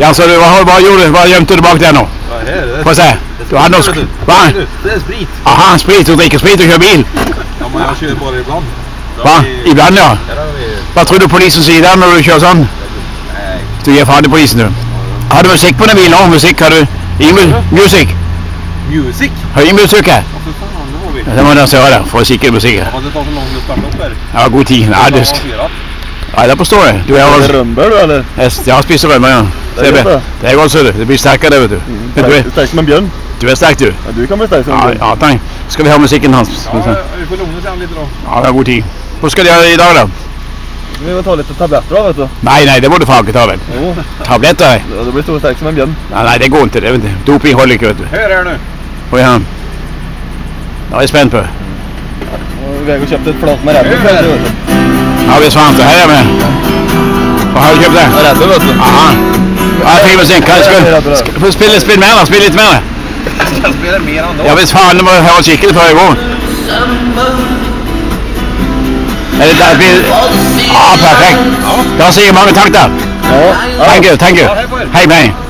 Ja, så du, hva, hva gjorde du? Hva gjemte du bak der nå? Hva er det. Få se. Du har norsk? Hva? Det er sprit. Aha, sprit. Du drikker sprit og kjører bil? Ja, men jeg kjører bare iblant. Hva? Iblant, ja. Vi... Hva tror du polisen sier der når du kjører sånn? Nei. Du gir faen i polisen, du. Har du musikk på den bilen òg? Musikk? Har du i mu musikk? Music? Høy? Ja, det må. Det dere se der, for å sikre musikk. Ja, det tar lang tid opp her. Ja, god tid. Nei, du, Ja, det forstår jeg. Du er Er det rømmer du, eller? Jeg jeg har spist rømmer, ja. Det er godt, det. Det er godt, ser du. Det blir sterkere, vet du. Mm, du, Sterk er, som en bjørn. du er sterk, du. Ja, du kan bli sterk som en Ja, bjørn. ja, takk. Skal vi ha musikken hans? Ja, vi får låne seg litt nå. Ja, det er god tid. Hva skal de ha i dag, da? Vi må ta litt tabletter da, vet du. Nei, nei, det må du faen ikke ta, vel. Jo, Tabletter? jeg. ja, du blir så sterk som en bjørn. Nei, nei, det går ikke. det, vet du. Doping holder ikke, vet du. Hør her nå. Oi, han. Nå er jeg spent på. Vegard kjøpte et flat med du. Ja, vi svante. Her er vi. Hva har du kjøpt? Ja, Bull, vet du. Aha. Ja, fikk musikk. Hva skal, skal, spille, spill, spill mer, da. Spill litt mer. Jeg skal spille mer enn Ja, hvis faen, det må høre skikkelig før jeg går. Er det der bil? Ja, perfekt. Da sier jeg mange takk, da. Thank you, thank you. Hei, hei.